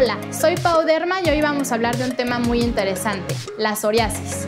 Hola, soy Pau Derma y hoy vamos a hablar de un tema muy interesante, la psoriasis.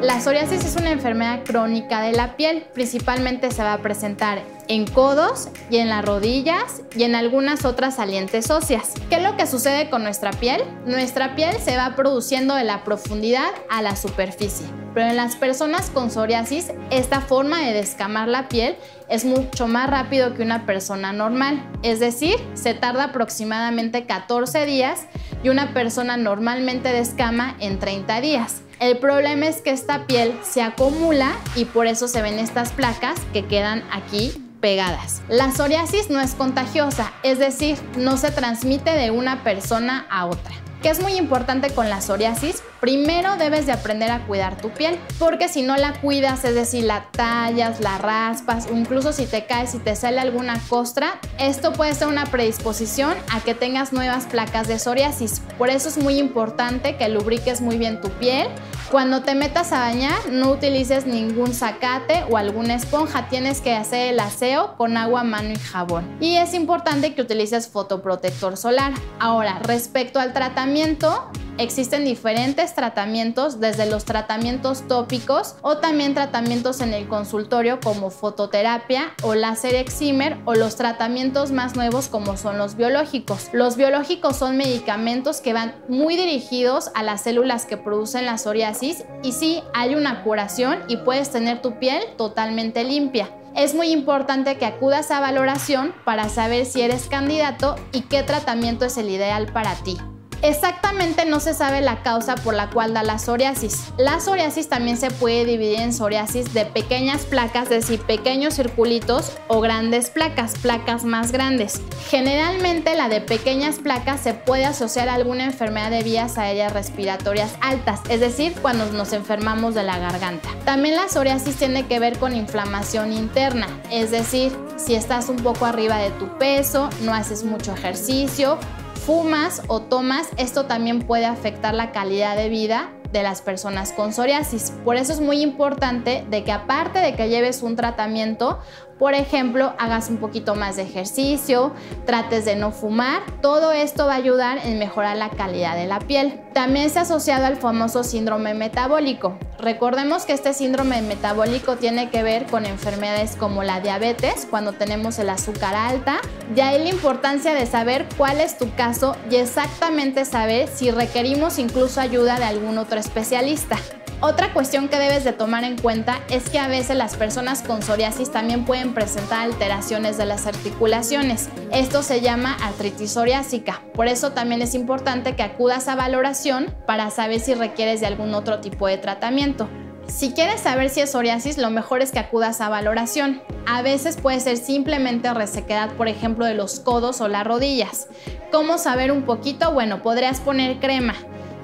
La psoriasis es una enfermedad crónica de la piel, principalmente se va a presentar en codos y en las rodillas y en algunas otras salientes óseas. ¿Qué es lo que sucede con nuestra piel? Nuestra piel se va produciendo de la profundidad a la superficie, pero en las personas con psoriasis esta forma de descamar la piel es mucho más rápido que una persona normal, es decir, se tarda aproximadamente 14 días y una persona normalmente descama en 30 días. El problema es que esta piel se acumula y por eso se ven estas placas que quedan aquí pegadas. La psoriasis no es contagiosa, es decir, no se transmite de una persona a otra. ¿Qué es muy importante con la psoriasis? Primero debes de aprender a cuidar tu piel, porque si no la cuidas, es decir, la tallas, la raspas o incluso si te caes y te sale alguna costra, esto puede ser una predisposición a que tengas nuevas placas de psoriasis. Por eso es muy importante que lubriques muy bien tu piel. Cuando te metas a bañar, no utilices ningún zacate o alguna esponja, tienes que hacer el aseo con agua, mano y jabón. Y es importante que utilices fotoprotector solar. Ahora, respecto al tratamiento, Existen diferentes tratamientos, desde los tratamientos tópicos o también tratamientos en el consultorio como fototerapia o láser excimer o los tratamientos más nuevos como son los biológicos. Los biológicos son medicamentos que van muy dirigidos a las células que producen la psoriasis y sí hay una curación y puedes tener tu piel totalmente limpia es muy importante que acudas a valoración para saber si eres candidato y qué tratamiento es el ideal para ti. Exactamente no se sabe la causa por la cual da la psoriasis. La psoriasis también se puede dividir en psoriasis de pequeñas placas, es decir, pequeños circulitos o grandes placas, placas más grandes. Generalmente la de pequeñas placas se puede asociar a alguna enfermedad de vías aéreas respiratorias altas, es decir, cuando nos enfermamos de la garganta. También la psoriasis tiene que ver con inflamación interna, es decir, si estás un poco arriba de tu peso, no haces mucho ejercicio fumas o tomas, esto también puede afectar la calidad de vida de las personas con psoriasis. Por eso es muy importante de que aparte de que lleves un tratamiento, por ejemplo, hagas un poquito más de ejercicio, trates de no fumar. Todo esto va a ayudar en mejorar la calidad de la piel. También se ha asociado al famoso síndrome metabólico. Recordemos que este síndrome metabólico tiene que ver con enfermedades como la diabetes, cuando tenemos el azúcar alta. De ahí la importancia de saber cuál es tu caso y exactamente saber si requerimos incluso ayuda de algún otro especialista. Otra cuestión que debes de tomar en cuenta es que a veces las personas con psoriasis también pueden presentar alteraciones de las articulaciones. Esto se llama artritis psoriásica. Por eso también es importante que acudas a valoración para saber si requieres de algún otro tipo de tratamiento. Si quieres saber si es psoriasis, lo mejor es que acudas a valoración. A veces puede ser simplemente resequedad, por ejemplo, de los codos o las rodillas. ¿Cómo saber un poquito? Bueno, podrías poner crema.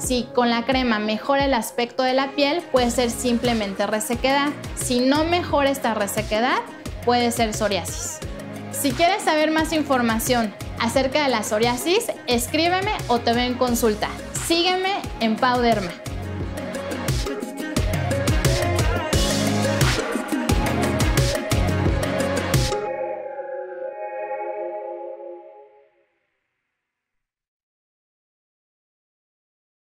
Si con la crema mejora el aspecto de la piel, puede ser simplemente resequedad. Si no mejora esta resequedad, puede ser psoriasis. Si quieres saber más información acerca de la psoriasis, escríbeme o te veo en consulta. Sígueme en Pauderma.